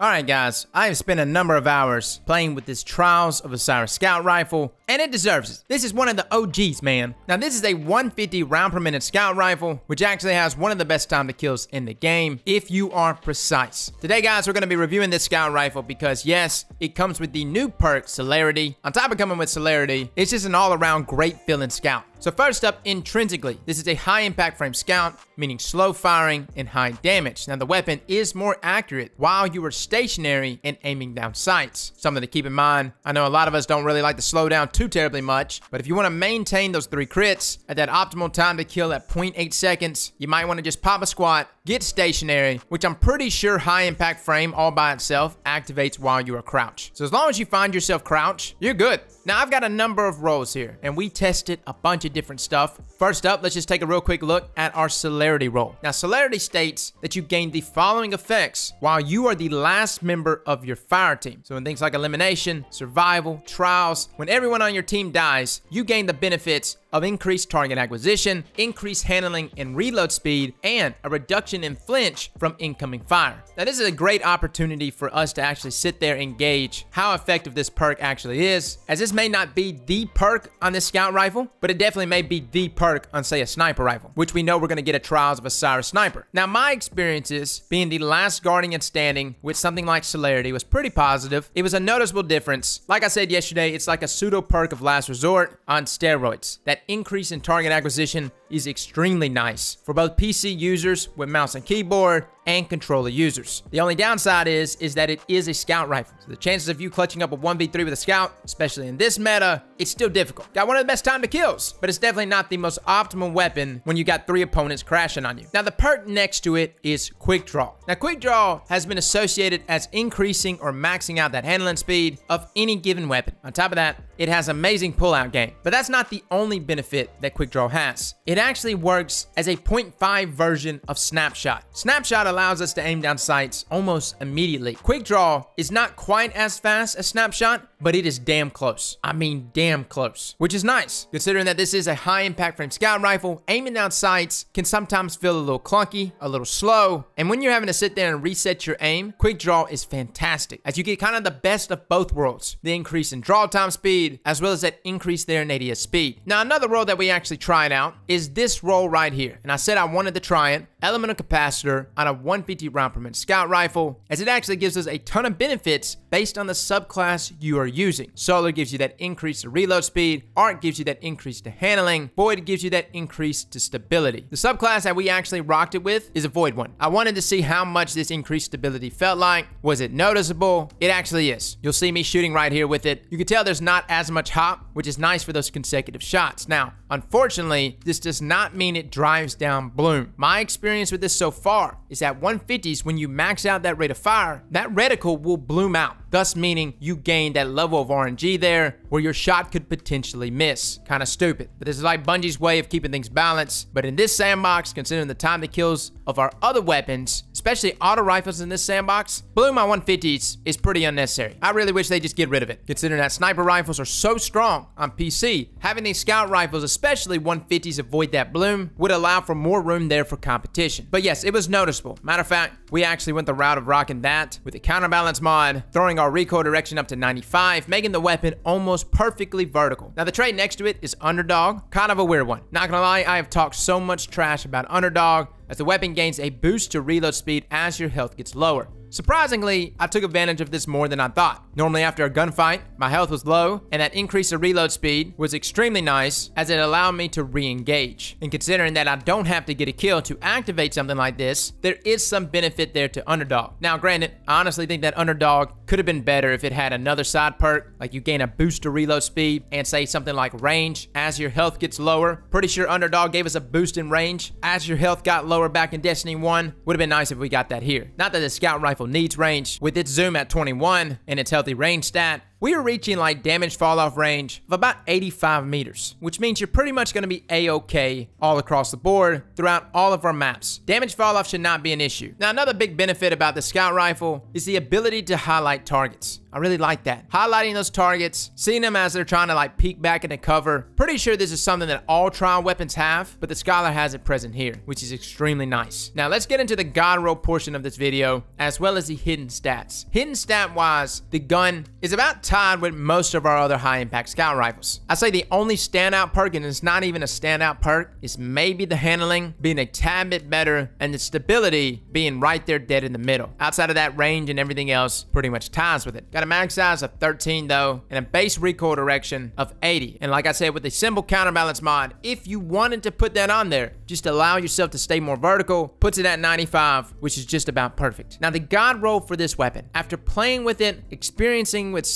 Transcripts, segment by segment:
Alright guys, I have spent a number of hours playing with this Trials of Osiris Scout Rifle, and it deserves it. This is one of the OGs, man. Now this is a 150 round per minute Scout Rifle, which actually has one of the best time to kills in the game, if you are precise. Today guys, we're going to be reviewing this Scout Rifle because yes, it comes with the new perk, Celerity. On top of coming with Celerity, it's just an all around great feeling Scout. So first up, intrinsically, this is a high impact frame scout, meaning slow firing and high damage. Now the weapon is more accurate while you are stationary and aiming down sights. Something to keep in mind. I know a lot of us don't really like to slow down too terribly much, but if you want to maintain those three crits at that optimal time to kill at 0.8 seconds, you might want to just pop a squat, get stationary, which I'm pretty sure high impact frame all by itself activates while you are crouched. So as long as you find yourself crouch, you're good. Now I've got a number of rolls here and we tested a bunch of different stuff. First up, let's just take a real quick look at our celerity roll. Now celerity states that you gain the following effects while you are the last member of your fire team. So in things like elimination, survival, trials, when everyone on your team dies, you gain the benefits of increased target acquisition, increased handling and reload speed, and a reduction in flinch from incoming fire. Now this is a great opportunity for us to actually sit there and gauge how effective this perk actually is, as this may not be the perk on this scout rifle, but it definitely may be the perk on say a sniper rifle, which we know we're gonna get a Trials of Osiris sniper. Now my experiences being the last Guardian standing with something like Celerity was pretty positive. It was a noticeable difference. Like I said yesterday, it's like a pseudo perk of last resort on steroids. That that increase in target acquisition is extremely nice for both PC users with mouse and keyboard and controller users. The only downside is, is that it is a scout rifle. So the chances of you clutching up a 1v3 with a scout, especially in this meta, it's still difficult. Got one of the best time to kills, but it's definitely not the most optimal weapon when you got three opponents crashing on you. Now the perk next to it is quick draw. Now quick draw has been associated as increasing or maxing out that handling speed of any given weapon. On top of that, it has amazing pullout game, but that's not the only benefit that quick draw has. It actually works as a 0.5 version of Snapshot. Snapshot allows us to aim down sights almost immediately. Quick Draw is not quite as fast as Snapshot, but it is damn close. I mean, damn close, which is nice considering that this is a high impact frame scout rifle. Aiming down sights can sometimes feel a little clunky, a little slow, and when you're having to sit there and reset your aim, quick draw is fantastic as you get kind of the best of both worlds. The increase in draw time speed, as well as that increase there in ADS speed. Now, another roll that we actually tried out is this roll right here. And I said I wanted to try it, elemental capacitor on a 150 round per minute scout rifle, as it actually gives us a ton of benefits based on the subclass you are using. Solar gives you that increase to reload speed, Arc gives you that increase to handling, Void gives you that increase to stability. The subclass that we actually rocked it with is a Void one. I wanted to see how much this increased stability felt like. Was it noticeable? It actually is. You'll see me shooting right here with it. You can tell there's not as much hop, which is nice for those consecutive shots. Now, unfortunately, this does not mean it drives down bloom. My experience with this so far is that 150s, when you max out that rate of fire, that reticle will bloom out thus meaning you gain that level of RNG there where your shot could potentially miss. Kind of stupid. But this is like Bungie's way of keeping things balanced. But in this sandbox, considering the time to kills of our other weapons, especially auto rifles in this sandbox, Bloom on 150s is pretty unnecessary. I really wish they just get rid of it. Considering that sniper rifles are so strong on PC, having these scout rifles, especially 150s avoid that Bloom, would allow for more room there for competition. But yes, it was noticeable. Matter of fact, we actually went the route of rocking that with a counterbalance mod, throwing our recoil direction up to 95, making the weapon almost perfectly vertical. Now the trait next to it is Underdog, kind of a weird one. Not gonna lie, I have talked so much trash about Underdog, as the weapon gains a boost to reload speed as your health gets lower. Surprisingly, I took advantage of this more than I thought. Normally after a gunfight, my health was low, and that increase of reload speed was extremely nice as it allowed me to re-engage. And considering that I don't have to get a kill to activate something like this, there is some benefit there to Underdog. Now granted, I honestly think that Underdog could have been better if it had another side perk, like you gain a boost to reload speed and say something like range as your health gets lower. Pretty sure Underdog gave us a boost in range as your health got lower back in Destiny 1. Would have been nice if we got that here. Not that the scout rifle needs range. With its zoom at 21 and its healthy range stat, we are reaching like damage fall off range of about 85 meters, which means you're pretty much going to be a-okay all across the board throughout all of our maps. Damage fall off should not be an issue. Now, another big benefit about the scout rifle is the ability to highlight targets. I really like that. Highlighting those targets, seeing them as they're trying to like peek back into cover. Pretty sure this is something that all trial weapons have, but the Scholar has it present here, which is extremely nice. Now let's get into the god roll portion of this video, as well as the hidden stats. Hidden stat wise, the gun is about tied with most of our other high impact scout rifles. I say the only standout perk, and it's not even a standout perk, is maybe the handling being a tad bit better and the stability being right there dead in the middle. Outside of that range and everything else, pretty much ties with it. Got a mag size of 13 though, and a base recoil direction of 80. And like I said, with the symbol counterbalance mod, if you wanted to put that on there, just allow yourself to stay more vertical, puts it at 95, which is just about perfect. Now the god roll for this weapon, after playing with it, experiencing with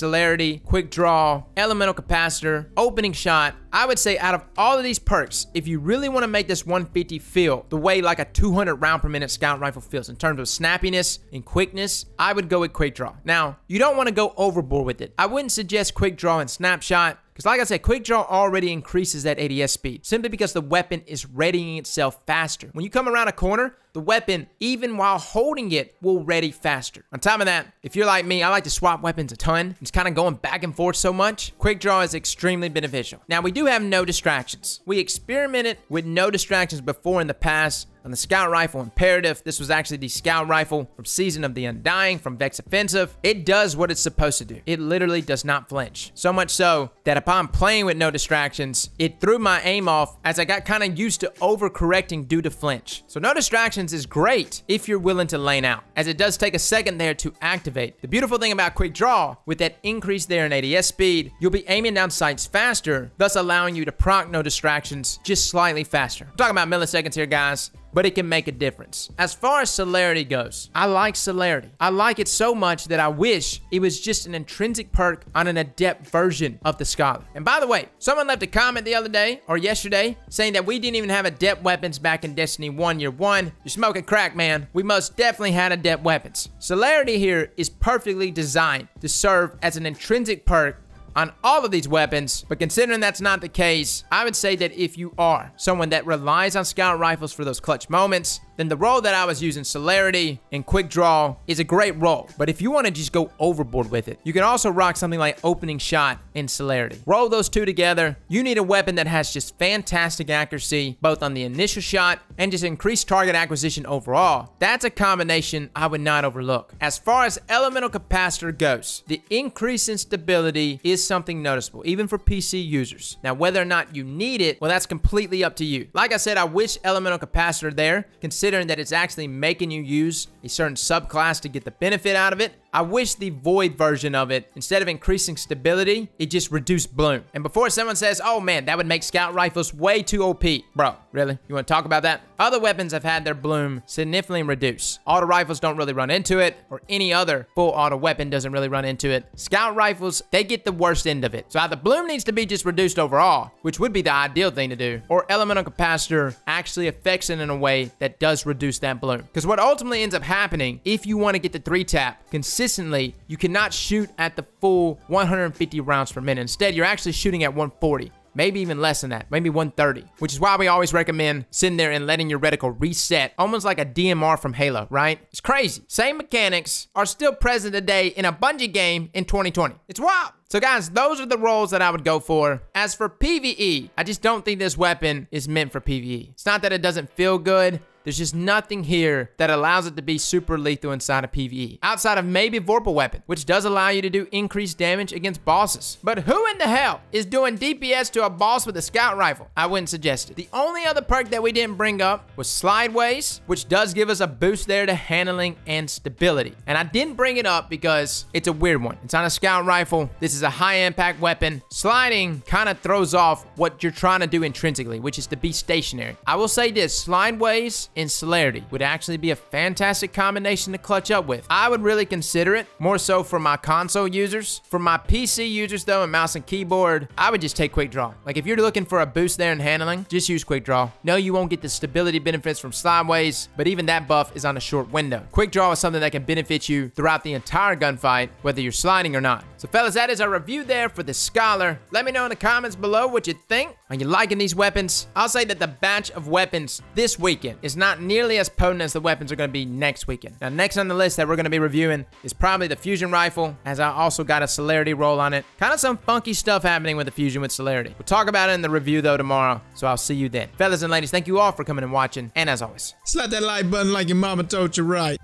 quick draw, elemental capacitor, opening shot, I would say out of all of these perks, if you really want to make this 150 feel the way like a 200 round per minute scout rifle feels in terms of snappiness and quickness, I would go with quick draw. Now, you don't want to go overboard with it. I wouldn't suggest quick draw and snapshot because like I said, quick draw already increases that ADS speed simply because the weapon is readying itself faster. When you come around a corner, the weapon, even while holding it, will ready faster. On top of that, if you're like me, I like to swap weapons a ton. It's kind of going back and forth so much. Quick draw is extremely beneficial. Now, we do have no distractions. We experimented with no distractions before in the past, on the Scout Rifle Imperative. This was actually the Scout Rifle from Season of the Undying from Vex Offensive. It does what it's supposed to do. It literally does not flinch. So much so that upon playing with no distractions, it threw my aim off as I got kind of used to overcorrecting due to flinch. So no distractions is great if you're willing to lane out, as it does take a second there to activate. The beautiful thing about Quick Draw, with that increase there in ADS speed, you'll be aiming down sights faster, thus allowing you to proc no distractions just slightly faster. I'm talking about milliseconds here, guys but it can make a difference. As far as celerity goes, I like celerity. I like it so much that I wish it was just an intrinsic perk on an adept version of the Scholar. And by the way, someone left a comment the other day or yesterday saying that we didn't even have adept weapons back in Destiny 1 Year 1. You're smoking crack, man. We most definitely had adept weapons. Celerity here is perfectly designed to serve as an intrinsic perk on all of these weapons, but considering that's not the case, I would say that if you are someone that relies on scout rifles for those clutch moments, then the roll that I was using, Celerity and Quick Draw, is a great roll. But if you want to just go overboard with it, you can also rock something like Opening Shot and Celerity. Roll those two together, you need a weapon that has just fantastic accuracy, both on the initial shot and just increased target acquisition overall. That's a combination I would not overlook. As far as Elemental Capacitor goes, the increase in stability is something noticeable, even for PC users. Now, whether or not you need it, well, that's completely up to you. Like I said, I wish Elemental Capacitor there, considering that it's actually making you use a certain subclass to get the benefit out of it. I wish the Void version of it, instead of increasing stability, it just reduced bloom. And before someone says, oh man, that would make scout rifles way too OP. Bro, really? You want to talk about that? Other weapons have had their bloom significantly reduced. Auto rifles don't really run into it, or any other full auto weapon doesn't really run into it. Scout rifles, they get the worst end of it. So either bloom needs to be just reduced overall, which would be the ideal thing to do, or elemental capacitor actually affects it in a way that does reduce that bloom. Because what ultimately ends up happening, if you want to get the three tap, consider consistently, you cannot shoot at the full 150 rounds per minute. Instead, you're actually shooting at 140 maybe even less than that, maybe 130, which is why we always recommend sitting there and letting your reticle reset, almost like a DMR from Halo, right? It's crazy. Same mechanics are still present today in a Bungie game in 2020. It's wild. So guys, those are the rolls that I would go for. As for PvE, I just don't think this weapon is meant for PvE. It's not that it doesn't feel good. There's just nothing here that allows it to be super lethal inside of PvE. Outside of maybe Vorpal Weapon, which does allow you to do increased damage against bosses. But who in the hell is doing DPS to a boss with a scout rifle? I wouldn't suggest it. The only other perk that we didn't bring up was Slideways, which does give us a boost there to handling and stability. And I didn't bring it up because it's a weird one. It's on a scout rifle. This is a high impact weapon. Sliding kind of throws off what you're trying to do intrinsically, which is to be stationary. I will say this, Slideways and celerity would actually be a fantastic combination to clutch up with. I would really consider it, more so for my console users. For my PC users though, and mouse and keyboard, I would just take Quick Draw. Like if you're looking for a boost there in handling, just use Quick Draw. No, you won't get the stability benefits from Slideways, but even that buff is on a short window. Quick Draw is something that can benefit you throughout the entire gunfight, whether you're sliding or not. So fellas, that is our review there for the Scholar. Let me know in the comments below what you think. Are you liking these weapons? I'll say that the batch of weapons this weekend is not nearly as potent as the weapons are going to be next weekend. Now, next on the list that we're going to be reviewing is probably the Fusion Rifle, as I also got a Celerity roll on it. Kind of some funky stuff happening with the Fusion with Celerity. We'll talk about it in the review, though, tomorrow, so I'll see you then. Fellas and ladies, thank you all for coming and watching, and as always, slap that like button like your mama told you right.